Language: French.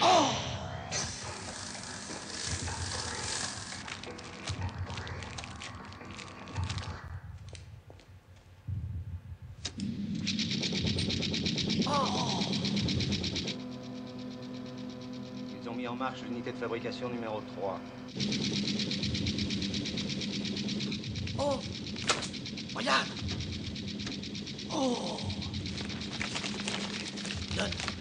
va. Ils ont mis en marche l'unité de fabrication numéro 3. Oh Regarde Oh Donne